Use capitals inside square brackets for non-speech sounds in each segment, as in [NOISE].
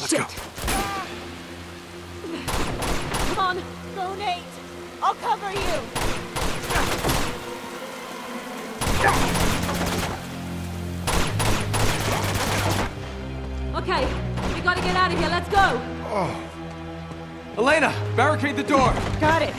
Let's go. Come on, go Nate. I'll cover you. Okay, we gotta get out of here. Let's go. Elena, barricade the door. Got it.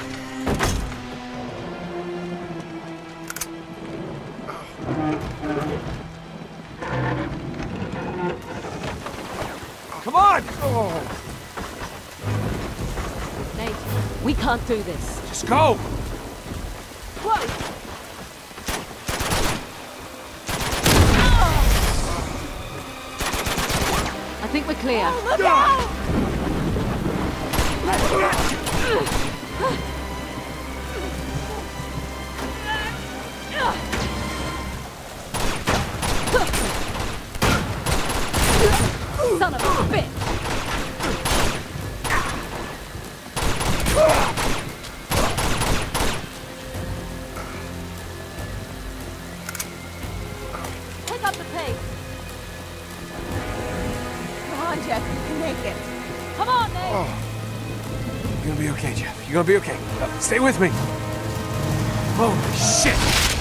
We can't do this. Just go! Whoa! I think we're clear. Oh, look out! Son of a bitch! Jeff. You can make it. Come on, Nate. Oh. You're gonna be okay, Jeff. You're gonna be okay. Stay with me. Holy shit!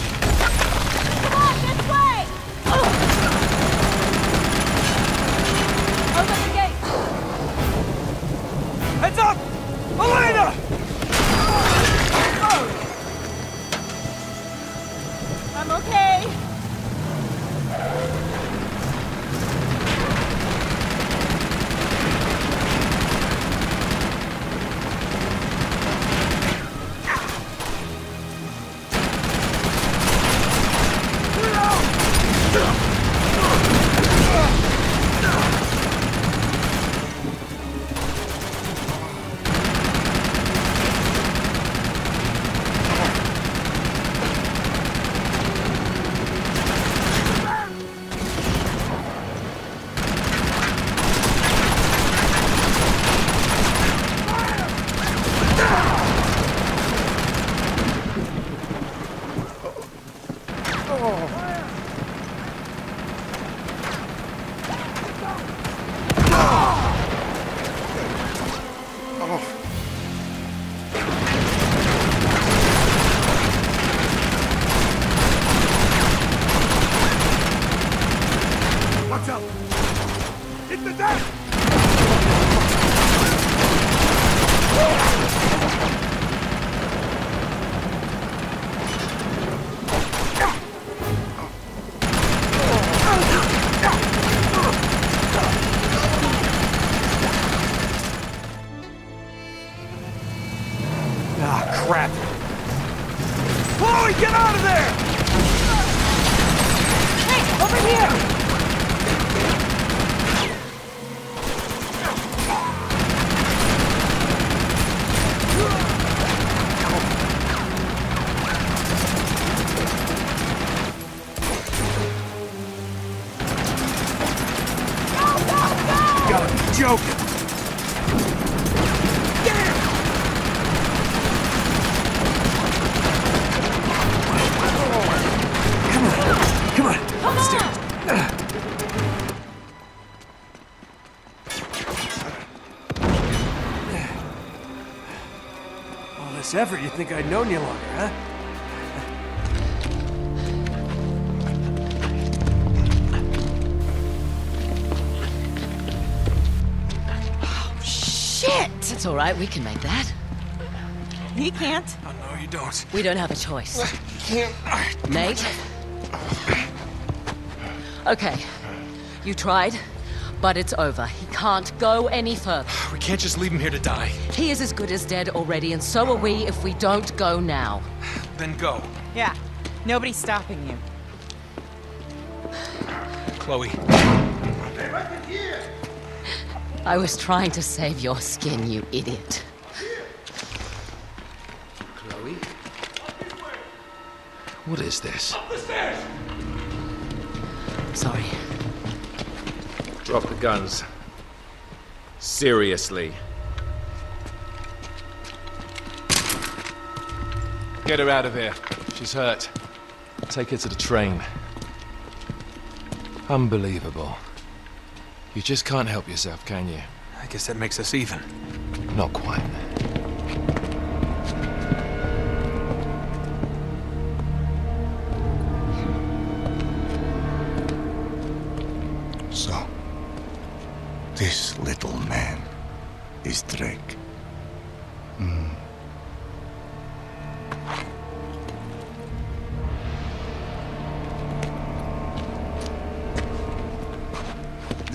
Gotta be joking! Come on, come on, upstairs. All this effort, you think I'd known you longer, huh? All right, we can make that. He can't. Oh, no, you don't. We don't have a choice. Can't. Nate? Okay. You tried, but it's over. He can't go any further. We can't just leave him here to die. He is as good as dead already, and so are we if we don't go now. Then go. Yeah, nobody's stopping you. Chloe. I was trying to save your skin, you idiot. Chloe? What is this? Up the stairs! Sorry. Drop the guns. Seriously. Get her out of here. She's hurt. Take her to the train. Unbelievable. You just can't help yourself, can you? I guess that makes us even. Not quite.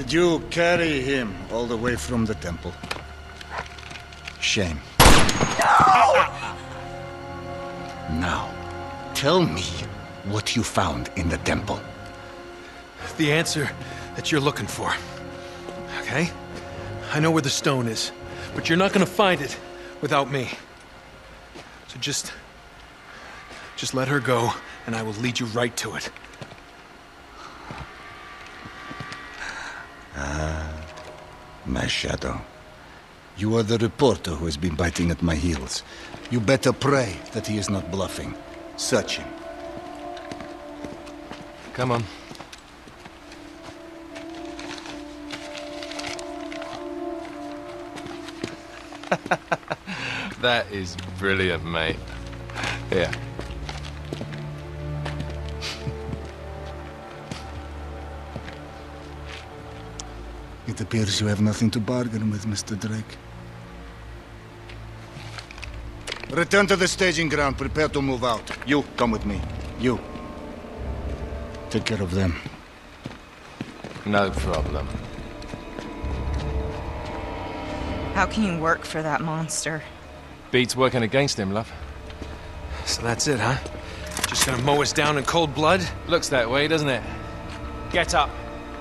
Did you carry him all the way from the temple? Shame. Now, tell me what you found in the temple. The answer that you're looking for. Okay? I know where the stone is, but you're not gonna find it without me. So just. Just let her go, and I will lead you right to it. My shadow. You are the reporter who has been biting at my heels. You better pray that he is not bluffing. Search him. Come on. [LAUGHS] that is brilliant, mate. Here. It appears you have nothing to bargain with, Mr. Drake. Return to the staging ground. Prepare to move out. You, come with me. You. Take care of them. No problem. How can you work for that monster? Beats working against him, love. So that's it, huh? Just gonna mow us down in cold blood? Looks that way, doesn't it? Get up!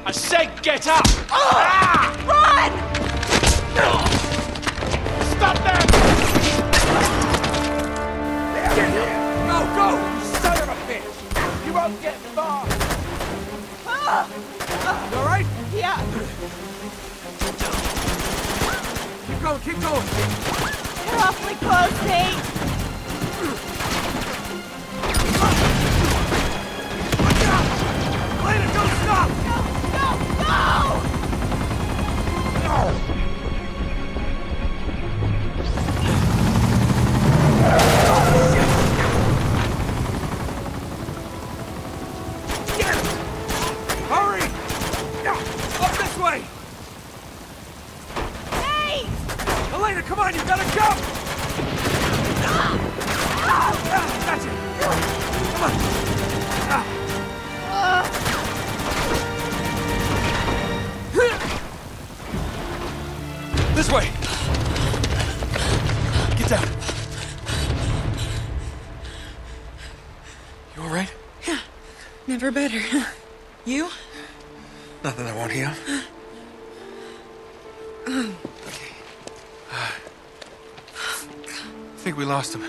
I said get up! Ah! Run! Stop them! Go, go! you Son of a bitch! You won't get far! You all right? Yeah, Keep going, keep going! you're awfully close, Nate. Never better. [LAUGHS] You? Nothing I won't heal. okay. I think we lost him.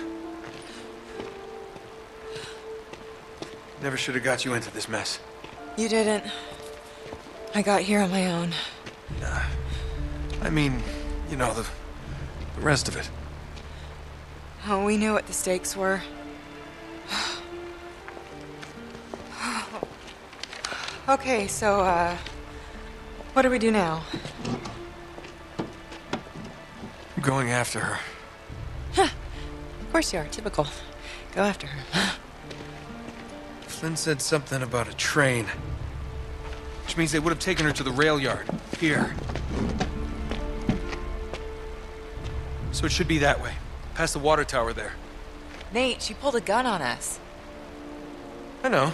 Never should have got you into this mess. You didn't. I got here on my own. I mean, you know, the, the rest of it. Oh, we knew what the stakes were. Okay, so, uh, what do we do now? I'm going after her. Huh. Of course you are, typical. Go after her. Flynn said something about a train. Which means they would have taken her to the rail yard. Here. So it should be that way. Past the water tower there. Nate, she pulled a gun on us. I know.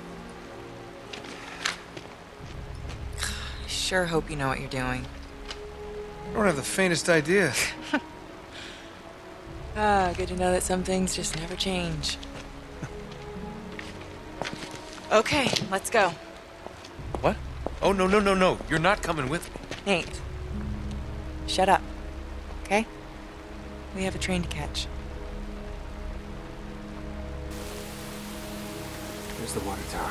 Sure hope you know what you're doing. I don't have the faintest idea. [LAUGHS] [LAUGHS] Ah, good to know that some things just never change. okay, let's go. What? Oh, no, no, no, no. You're not coming with me. Nate, shut up. okay? We have a train to catch. There's the water tower.